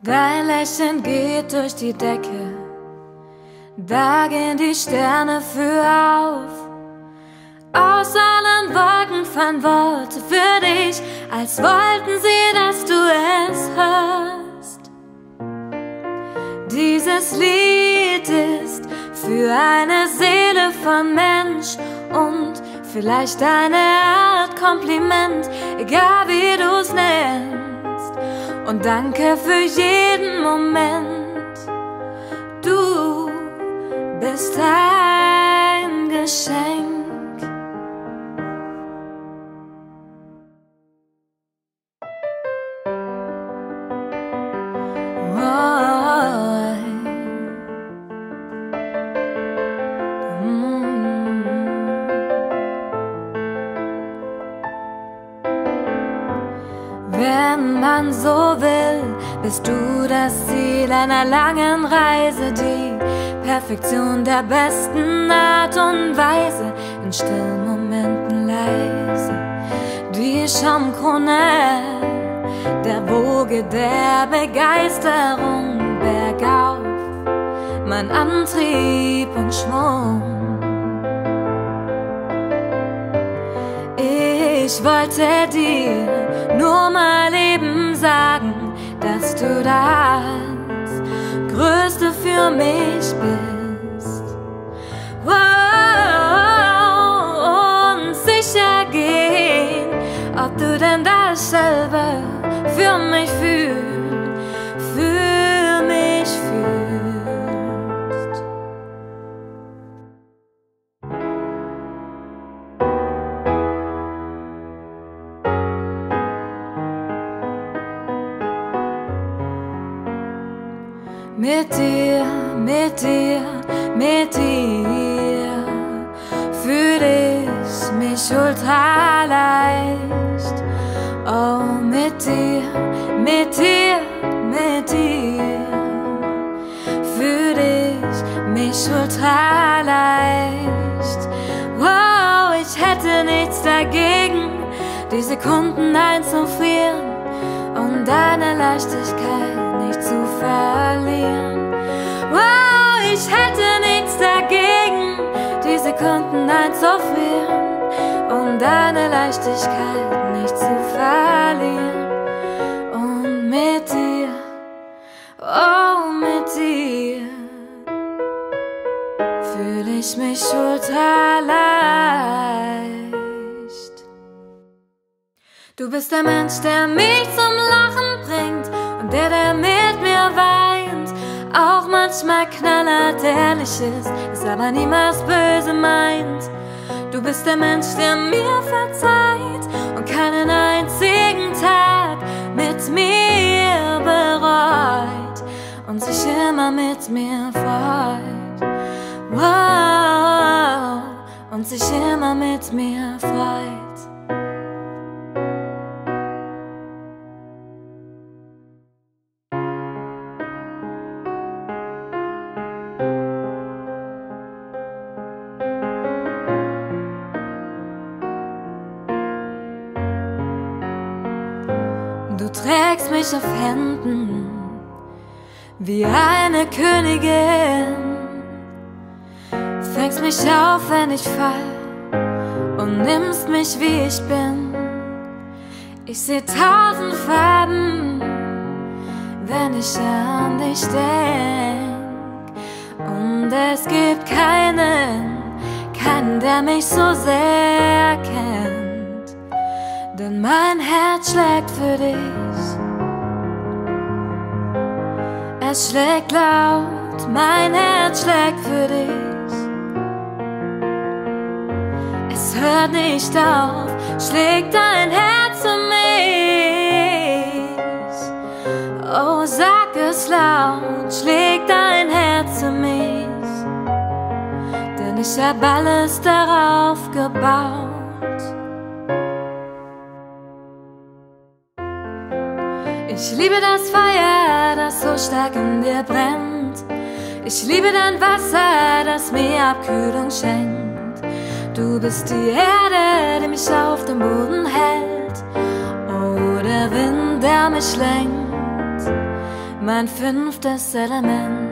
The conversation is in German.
Dein Lächeln geht durch die Decke, da gehen die Sterne für auf. Aus allen Wolken fallen Worte für dich, als wollten sie, dass du es hörst. Dieses Lied ist für eine Seele von Mensch und vielleicht eine Art Kompliment, egal wie du's nennst und danke für jeden Moment. Du bist ein Geschenk. Wenn man so will, bist du das Ziel einer langen Reise, die Perfektion der besten Art und Weise, in stillen Momenten leise, die Schaumkrone der Woge der Begeisterung bergauf, mein Antrieb und Schwung. Ich wollte dir nur mal eben sagen, dass du das Größte für mich bist. Wow, und sicher gehen, ob du denn dasselbe für mich fühlst, Mit dir, mit dir, mit dir fühle ich mich ultra leicht. Oh, mit dir, mit dir, mit dir fühle ich mich ultra leicht. Wow, ich hätte nichts dagegen, die Sekunden einzufrieren und deine Leichtigkeit zu verlieren. Wow, ich hätte nichts dagegen, die Sekunden einzufrieren und deine Leichtigkeit nicht zu verlieren. Und mit dir, oh, mit dir fühle ich mich ultra leicht. Du bist der Mensch, der mich zum Lachen bringt und der, der mir manchmal knallhart ehrlich ist, es aber niemals böse meint. Du bist der Mensch, der mir verzeiht und keinen einzigen Tag mit mir bereut und sich immer mit mir freut. Wow, und sich immer mit mir freut. Du trägst mich auf Händen wie eine Königin. Fängst mich auf, wenn ich fall und nimmst mich, wie ich bin. Ich seh tausend Farben, wenn ich an dich denk. Und es gibt keinen, keinen, der mich so sehr kennt. Denn mein Herz schlägt für dich. Es schlägt laut, mein Herz schlägt für dich. Es hört nicht auf, schlägt dein Herz für mich. Oh, sag es laut, schlägt dein Herz für mich. Denn ich hab alles darauf gebaut. Ich liebe das Feuer, das so stark in dir brennt. Ich liebe dein Wasser, das mir Abkühlung schenkt. Du bist die Erde, die mich auf dem Boden hält. Oh, der Wind, der mich lenkt. mein fünftes Element.